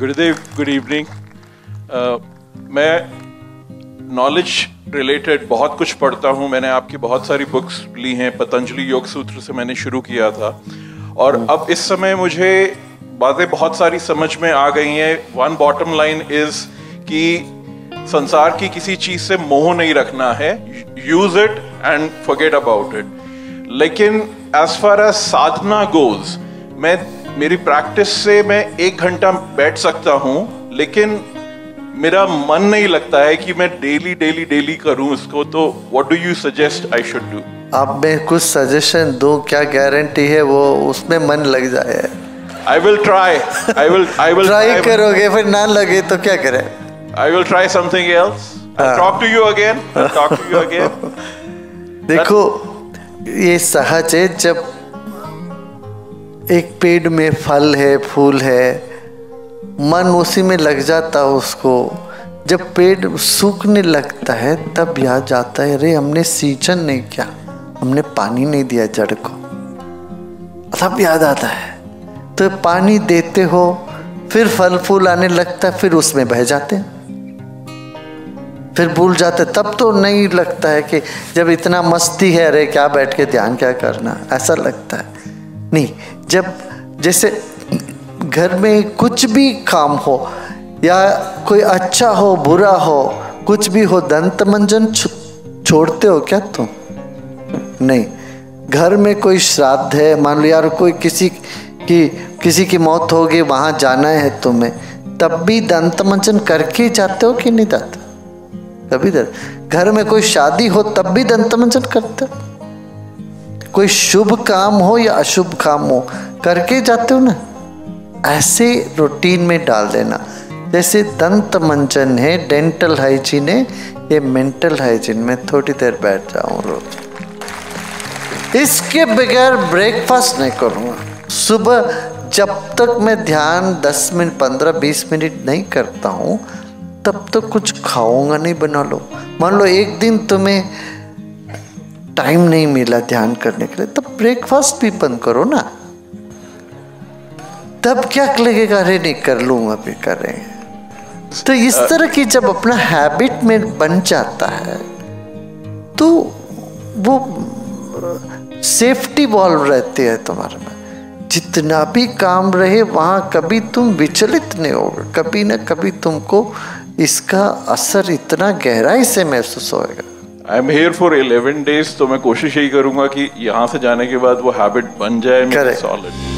गुरुदेव good evening मैं knowledge related बहुत कुछ पढ़ता हूँ। मैंने आपकी बहुत सारी बुक्स ली हैं। पतंजलि योग सूत्र से मैंने शुरू किया था। और अब इस समय मुझे बातें बहुत सारी समझ में आ गई हैं। वन बॉटम लाइन इज़ कि संसार की किसी चीज़ से मोह नहीं रखना है। Use it and forget about it लेकिन एज फार एज साधना गोज मैं मेरी प्रैक्टिस से मैं एक घंटा बैठ सकता हूँ लेकिन मेरा मन नहीं लगता है कि मैं डेली डेली डेली करूँ इसको तो what do you suggest I should do आप मैं कुछ सजेशन दो क्या गारंटी है वो उसमें मन लग जाए? I will try I will I will try करोगे फिर ना लगे तो क्या करें? I will try something else talk to you again talk to you again देखो ये सहज है जब एक पेड़ में फल है, फूल है, मन उसी में लग जाता उसको। जब पेड़ सूखने लगता है, तब याद जाता है, अरे, हमने सींचन नहीं किया, हमने पानी नहीं दिया जड़ को। तब याद आता है। तो पानी देते हो, फिर फल फूल आने लगता है, फिर उसमें बह जाते हैं। फिर भूल जाते तब तो नहीं लगता है कि जब इतना मस्ती है, अरे, क्या बैठ के ध्यान क्या करना? ऐसा लगता है। नहीं, जब जैसे घर में कुछ भी काम हो, या कोई अच्छा हो, बुरा हो, कुछ भी हो दंत मंजन छोड़ते हो क्या तुम? नहीं, घर में कोई श्राद्ध है, मान लो यार कोई किसी की किसी की मौत होगी वहाँ जाना है तुम्हें, तब भी दंत मंजन करके जाते हो कि नहीं जाते कभी घर में कोई शादी हो, तब भी दंत मंजन करते हो? कोई शुभ काम हो या अशुभ काम हो, करके जाते हो ना, ऐसे रूटीन में डाल देना। जैसे दंत मंजन है डेंटल हाइजीन है, ये मेंटल हाइजीन में थोड़ी देर बैठ जाऊँ रोज। इसके बगैर ब्रेकफास्ट नहीं करूँगा। सुबह जब तक मैं ध्यान 10 मिनट 15 20 मिनट नहीं करता हूँ, तब तक तो कुछ खाऊँगा नहीं, बना लो। मान लो एक दिन तुम्हें टाइम नहीं मिला ध्यान करने के लिए तब ब्रेकफास्ट भी बंद करो ना। तब क्या लगेगा अरे नहीं कर लूँगा भी करेंगे तो इस तरह की जब अपना हैबिट में बन जाता है तो वो सेफ्टी वॉल्व रहती है तुम्हारे में। जितना भी काम रहे वहाँ कभी तुम विचलित नहीं होगे कभी ना कभी तुमको इसका असर इतना गहराई से महसूस होएगा। I am here for eleven days तो मैं कोशिश यही करूँगा कि यहाँ से जाने के बाद वो हैबिट बन जाए सॉलिड